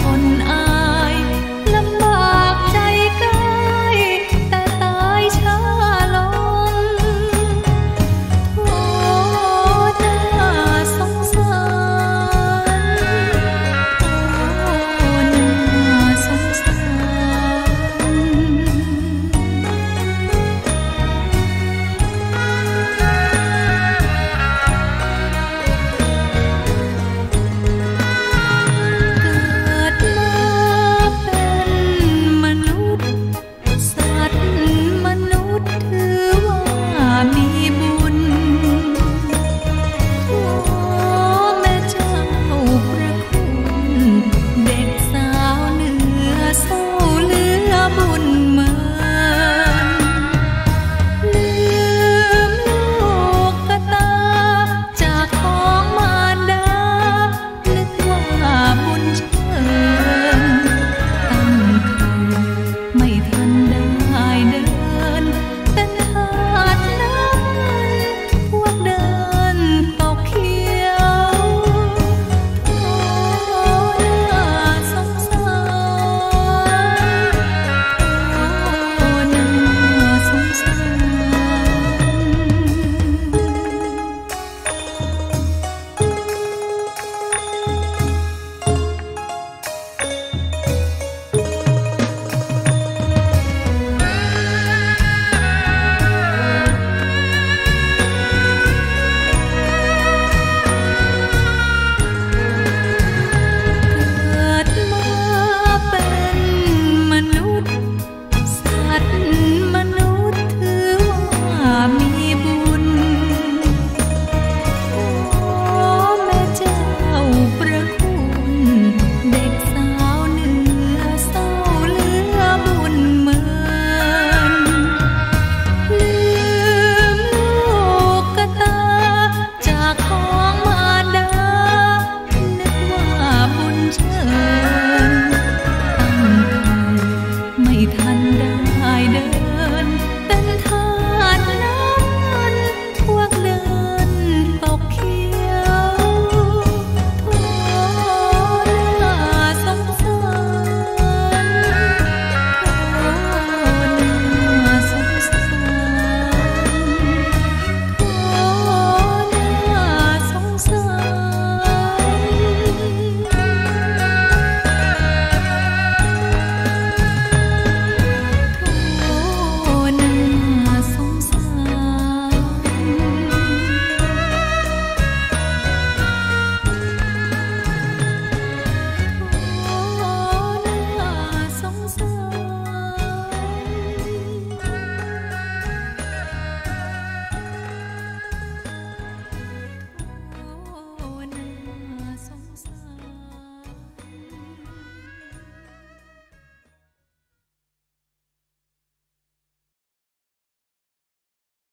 ทน